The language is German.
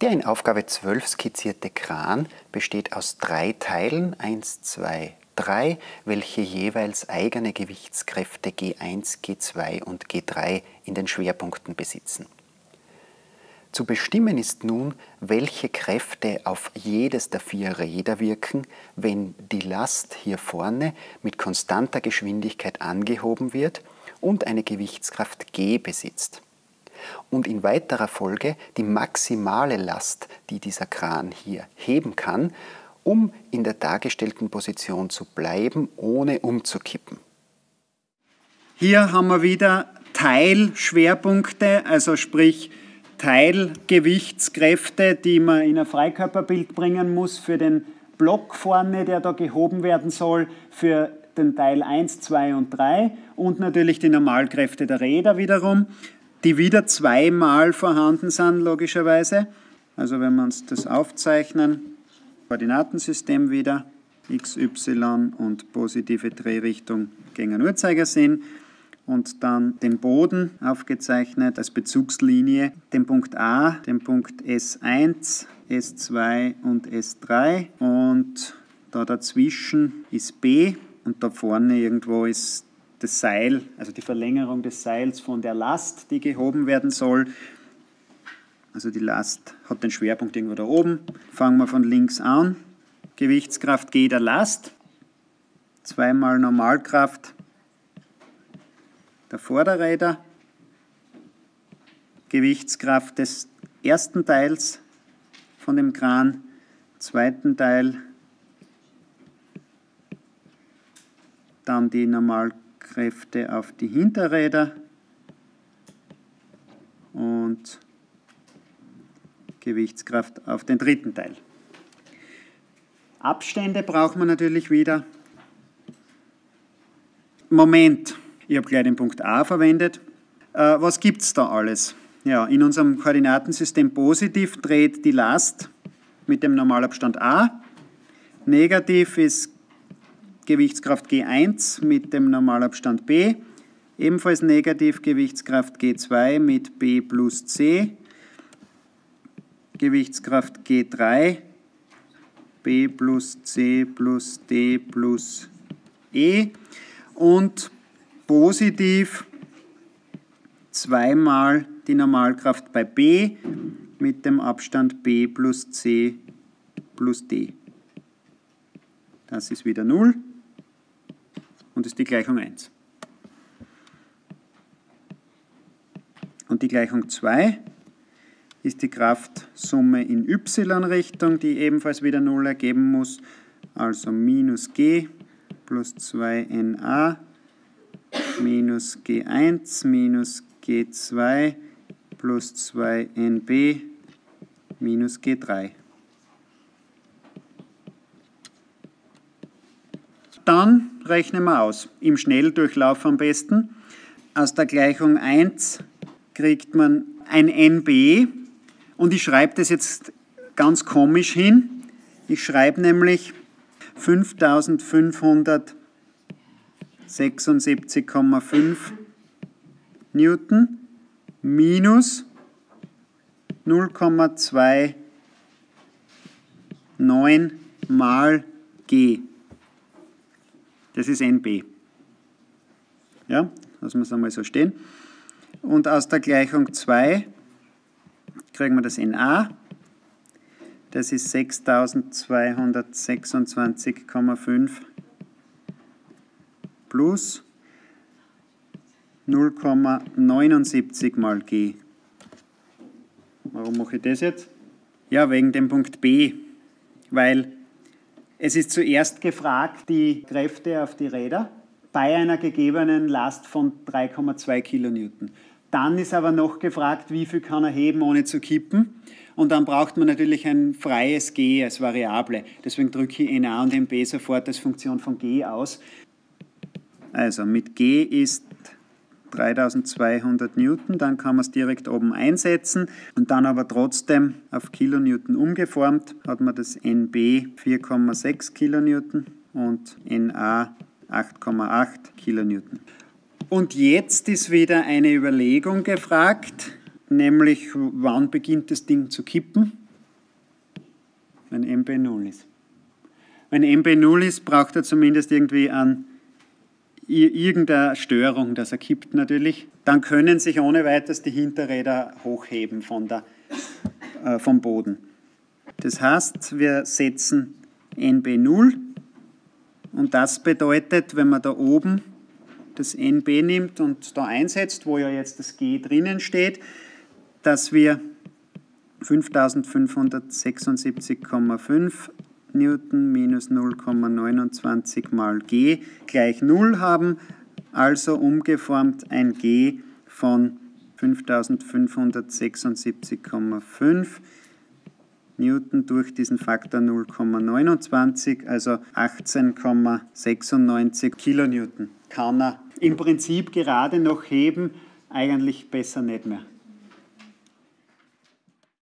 Der in Aufgabe 12 skizzierte Kran besteht aus drei Teilen, 1, 2, 3, welche jeweils eigene Gewichtskräfte G1, G2 und G3 in den Schwerpunkten besitzen. Zu bestimmen ist nun, welche Kräfte auf jedes der vier Räder wirken, wenn die Last hier vorne mit konstanter Geschwindigkeit angehoben wird und eine Gewichtskraft G besitzt. Und in weiterer Folge die maximale Last, die dieser Kran hier heben kann, um in der dargestellten Position zu bleiben, ohne umzukippen. Hier haben wir wieder Teilschwerpunkte, also sprich Teilgewichtskräfte, die man in ein Freikörperbild bringen muss für den Block vorne, der da gehoben werden soll, für den Teil 1, 2 und 3 und natürlich die Normalkräfte der Räder wiederum, die wieder zweimal vorhanden sind, logischerweise. Also wenn wir uns das aufzeichnen, Koordinatensystem wieder, x, y und positive Drehrichtung gegen einen Uhrzeigersinn und dann den Boden aufgezeichnet als Bezugslinie, den Punkt A, den Punkt S1, S2 und S3 und da dazwischen ist B und da vorne irgendwo ist das Seil, also die Verlängerung des Seils von der Last, die gehoben werden soll. Also die Last hat den Schwerpunkt irgendwo da oben. Fangen wir von links an. Gewichtskraft G der Last, zweimal Normalkraft der Vorderräder, Gewichtskraft des ersten Teils von dem Kran, zweiten Teil, dann die Normalkräfte auf die Hinterräder und Gewichtskraft auf den dritten Teil. Abstände braucht man natürlich wieder. Moment, ich habe gleich den Punkt A verwendet. Äh, was gibt es da alles? Ja, in unserem Koordinatensystem positiv dreht die Last mit dem Normalabstand A. Negativ ist Gewichtskraft G1 mit dem Normalabstand B. Ebenfalls negativ Gewichtskraft G2 mit B plus C. Gewichtskraft G3 B plus C plus D plus E. Und positiv zweimal die Normalkraft bei B mit dem Abstand B plus C plus D. Das ist wieder 0 und ist die Gleichung 1. Und die Gleichung 2 ist die Kraftsumme in y-Richtung, die ebenfalls wieder 0 ergeben muss, also minus g plus 2na minus G1 minus G2 plus 2NB minus G3. Dann rechnen wir aus, im Schnelldurchlauf am besten. Aus der Gleichung 1 kriegt man ein NB und ich schreibe das jetzt ganz komisch hin. Ich schreibe nämlich 5500 76,5 Newton minus 0,29 mal G. Das ist NB. Ja, lassen wir es einmal so stehen. Und aus der Gleichung 2 kriegen wir das NA. Das ist 6226,5 plus 0,79 mal g. Warum mache ich das jetzt? Ja, wegen dem Punkt b, weil es ist zuerst gefragt, die Kräfte auf die Räder bei einer gegebenen Last von 3,2 Kilonewton. Dann ist aber noch gefragt, wie viel kann er heben, ohne zu kippen. Und dann braucht man natürlich ein freies G als Variable. Deswegen drücke ich NA und MB sofort als Funktion von G aus. Also mit G ist 3200 Newton, dann kann man es direkt oben einsetzen und dann aber trotzdem auf Kilonewton umgeformt, hat man das NB 4,6 Kilonewton und NA 8,8 Kilonewton. Und jetzt ist wieder eine Überlegung gefragt, nämlich wann beginnt das Ding zu kippen? wenn MB 0 ist. Wenn MB 0 ist, braucht er zumindest irgendwie an irgendeine Störung, dass er kippt natürlich. Dann können sich ohne weiteres die Hinterräder hochheben von der, äh, vom Boden. Das heißt, wir setzen NB 0 und das bedeutet, wenn man da oben das NB nimmt und da einsetzt, wo ja jetzt das G drinnen steht, dass wir 5576,5 Newton minus 0,29 mal G gleich 0 haben, also umgeformt ein G von 5576,5 Newton durch diesen Faktor 0,29, also 18,96 Kilonewton. Kann er im Prinzip gerade noch heben, eigentlich besser nicht mehr.